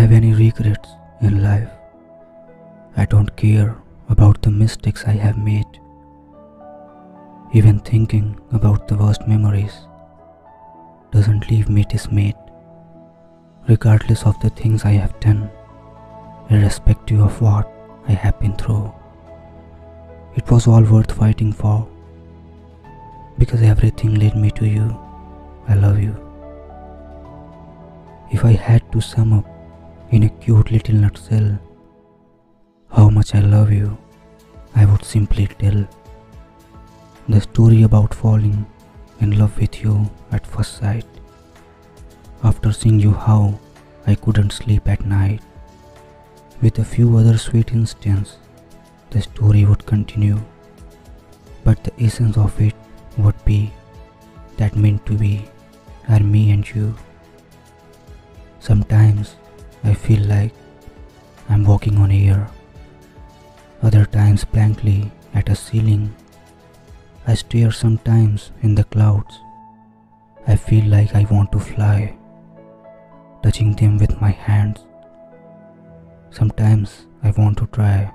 have any regrets in life. I don't care about the mistakes I have made. Even thinking about the worst memories doesn't leave me dismayed, regardless of the things I have done, irrespective of what I have been through. It was all worth fighting for because everything led me to you. I love you. If I had to sum up in a cute little nutshell how much I love you, I would simply tell the story about falling in love with you at first sight. After seeing you, how I couldn't sleep at night. With a few other sweet instances, the story would continue, but the essence of it would be that meant to be are me and you. Sometimes I feel like I'm walking on air, other times blankly at a ceiling. I stare sometimes in the clouds. I feel like I want to fly, touching them with my hands. Sometimes I want to try.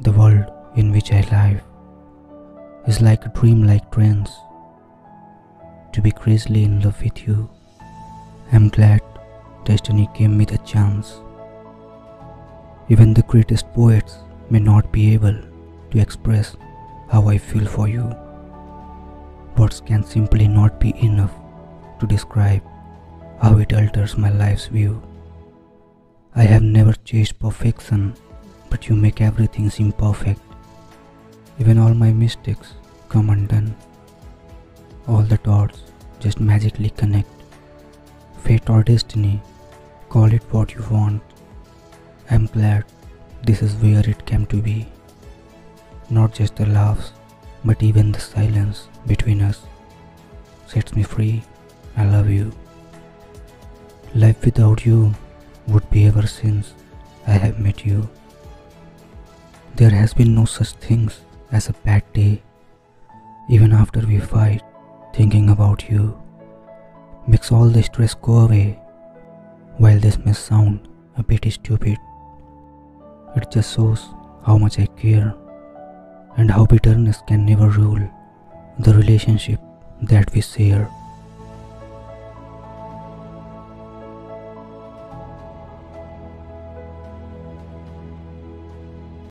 The world in which I live is like a dream like trance. To be crazily in love with you, I'm glad destiny gave me the chance. Even the greatest poets may not be able to express how I feel for you. Words can simply not be enough to describe how it alters my life's view. I have never chased perfection, but you make everything seem perfect. Even all my mistakes come undone. All the dots just magically connect. Fate or destiny Call it what you want. I'm glad this is where it came to be. Not just the laughs, but even the silence between us sets me free. I love you. Life without you would be ever since I have met you. There has been no such things as a bad day. Even after we fight, thinking about you makes all the stress go away while this may sound a bit stupid, it just shows how much I care and how bitterness can never rule the relationship that we share.